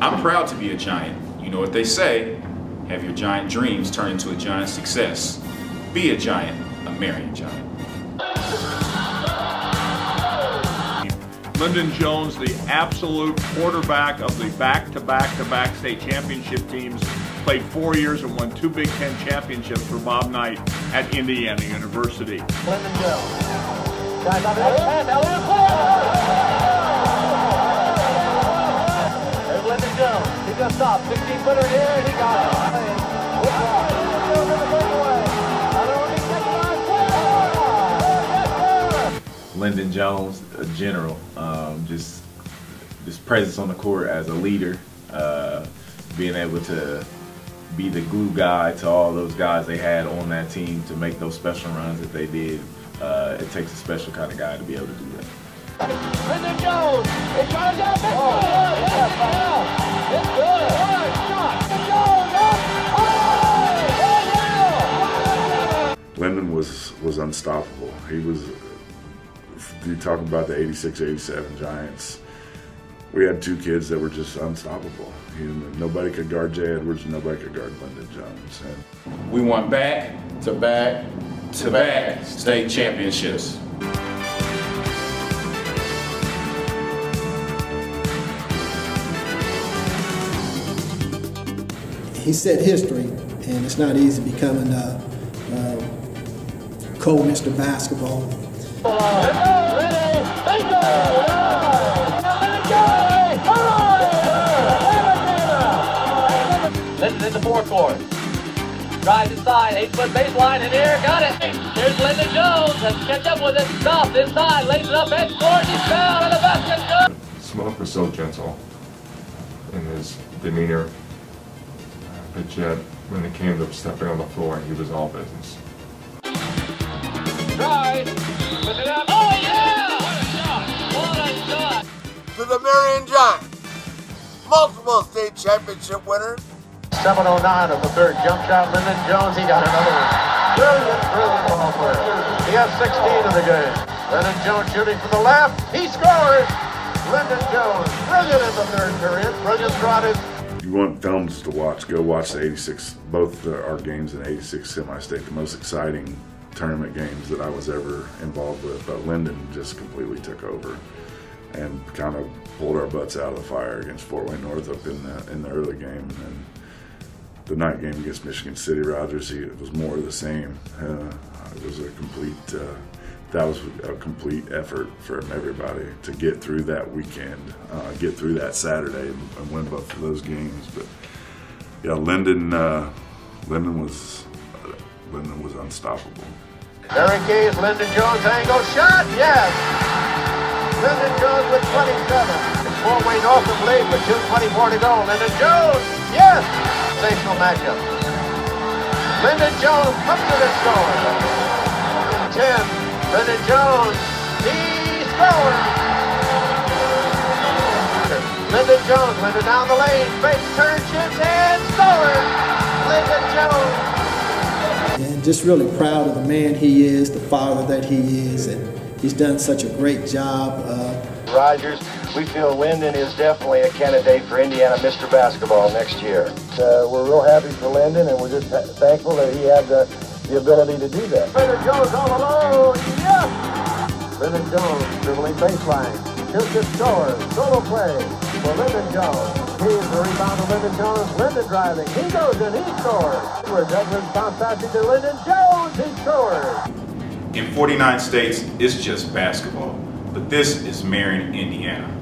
I'm proud to be a Giant. You know what they say, have your giant dreams turn into a giant success. Be a Giant, a Marion Giant. Lyndon Jones, the absolute quarterback of the back-to-back-to-back state championship teams, played four years and won two Big Ten championships for Bob Knight at Indiana University. Lyndon Jones. He just stopped. 16 footer here, he got it. Lyndon Jones, a general, um, just his presence on the court as a leader, uh, being able to be the glue guy to all those guys they had on that team to make those special runs that they did. Uh, it takes a special kind of guy to be able to do that. Lyndon Jones, he's trying to get a big oh, It's was was unstoppable. He was you talk about the 86 87 Giants. We had two kids that were just unstoppable. Know, nobody could guard Jay Edwards, nobody could guard Lyndon Jones. And we won back to back to back state championships. He set history, and it's not easy becoming a, a cold Mr. Basketball. Lyndon in the forecourt. Drives inside, eight foot baseline in here, got it. Here's Lyndon Jones, has catch up with it, stopped inside, lays it up, and scores, he's fouled, and the basket good. Smoke was so gentle in his demeanor, but yet when it came to stepping on the floor, he was all business. Tries, puts it up, oh yeah! What a shot, what a shot! To the Marion Giants, multiple state championship winner. 7.09 of the third jump shot. Lyndon Jones, he got another one. Brilliant, brilliant ball player. He has 16 in the game. Lyndon Jones shooting from the left. He scores! Lyndon Jones, brilliant in the third period. Brilliant throughout his want films to watch, go watch the 86, both the, our games in 86 semi-state, the most exciting tournament games that I was ever involved with. But Lyndon just completely took over and kind of pulled our butts out of the fire against Fort Wayne Northrop in the, in the early game. And the night game against Michigan City Rogers, it was more of the same. Uh, it was a complete, uh, that was a complete effort from everybody to get through that weekend, uh, get through that Saturday and, and, win both of those games. But yeah, Lyndon, uh, Lyndon was, Lyndon was unstoppable. Derek Hayes, Lyndon Jones angle shot, yes. Lyndon Jones with 27. It's Fort Wayne Northrop lead with 2.24 to go. Lyndon Jones, yes sensational matchup. Lyndon Jones comes to the score. 10, Lyndon Jones, he scores. Lyndon Jones, Lyndon down the lane, fake turn, shoots, and scores. Lyndon Jones. And just really proud of the man he is, the father that he is, and he's done such a great job. Uh, Rogers, we feel Lyndon is definitely a candidate for Indiana Mr. Basketball next year. Uh, we're real happy for Lyndon, and we're just thankful that he had the, the ability to do that. Lyndon Jones all alone, yes! Lyndon Jones dribbling baseline, shoots and scores, solo play for Lyndon Jones. Here's the rebound to Lyndon Jones, Lyndon driving, he goes and he scores. Where Douglas bounce passing to Lyndon Jones, he scores. In 49 states, it's just basketball. But this is Marion, Indiana.